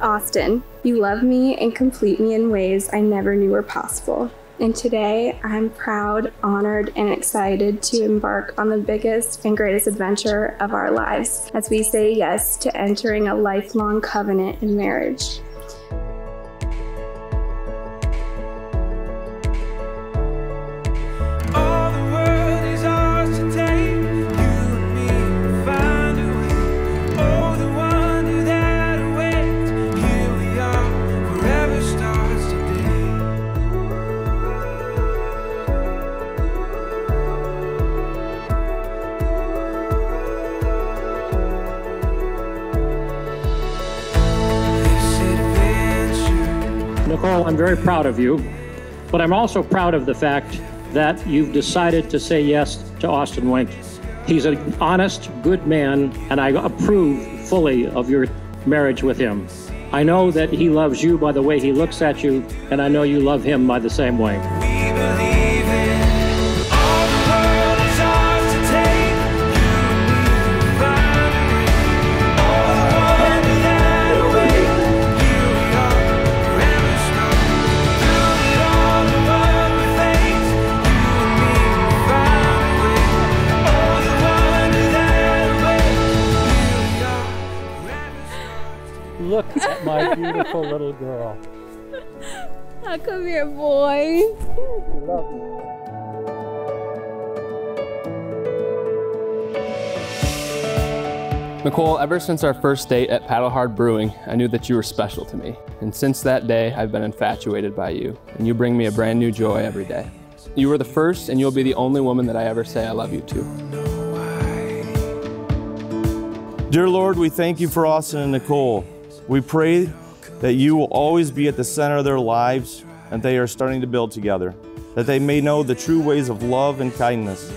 Austin, you love me and complete me in ways I never knew were possible. And today, I'm proud, honored, and excited to embark on the biggest and greatest adventure of our lives as we say yes to entering a lifelong covenant in marriage. I'm very proud of you, but I'm also proud of the fact that you've decided to say yes to Austin Wink. He's an honest, good man, and I approve fully of your marriage with him. I know that he loves you by the way he looks at you, and I know you love him by the same way. Look at my beautiful little girl. Oh, come here, boy. Nicole, ever since our first date at Paddle Hard Brewing, I knew that you were special to me. And since that day, I've been infatuated by you, and you bring me a brand new joy every day. You were the first, and you'll be the only woman that I ever say I love you to. Dear Lord, we thank you for Austin and Nicole. We pray that you will always be at the center of their lives and they are starting to build together, that they may know the true ways of love and kindness.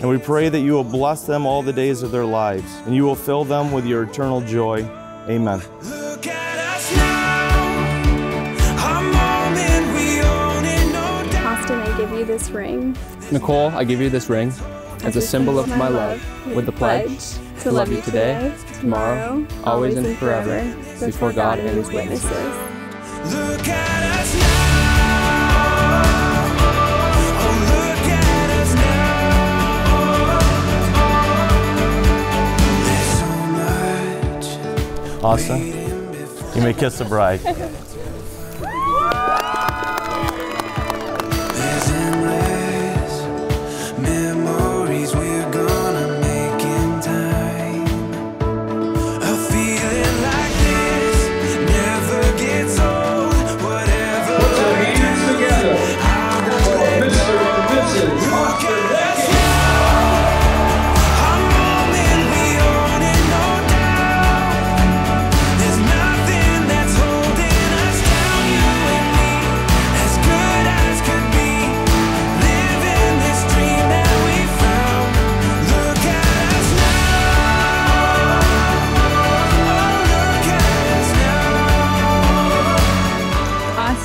And we pray that you will bless them all the days of their lives and you will fill them with your eternal joy. Amen. Look at us now. Our moment, we own it, no doubt. Austin, I give you this ring Nicole, I give you this ring as a symbol of my love, with the pledge to love you today, tomorrow, always and forever, before God and His witnesses. Look at us now. Oh, look at us now. There's so much Austin, you may kiss the bride.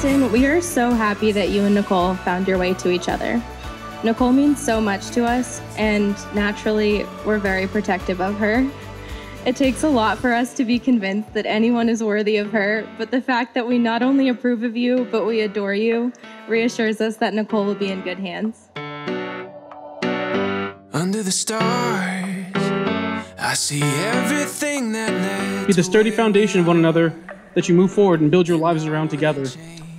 Look at us now. Austin, we are so happy that you and Nicole found your way to each other. Nicole means so much to us, and naturally, we're very protective of her. It takes a lot for us to be convinced that anyone is worthy of her, but the fact that we not only approve of you, but we adore you, reassures us that Nicole will be in good hands. Under the stars, I see everything that led Be the sturdy foundation of one another that you move forward and build your lives around together.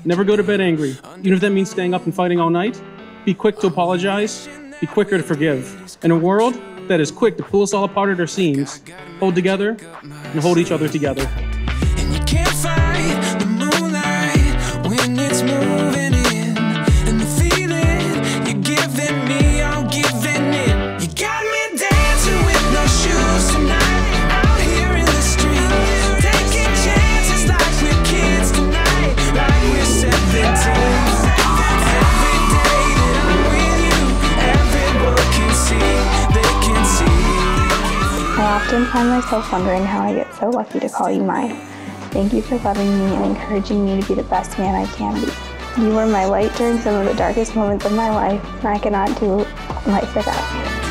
Never go to bed angry, even if that means staying up and fighting all night. Be quick to apologize, be quicker to forgive. In a world that is quick to pull us all apart at our seams, hold together and hold each other together. Often find myself wondering how I get so lucky to call you mine. Thank you for loving me and encouraging me to be the best man I can be. You were my light during some of the darkest moments of my life, and I cannot do life without you.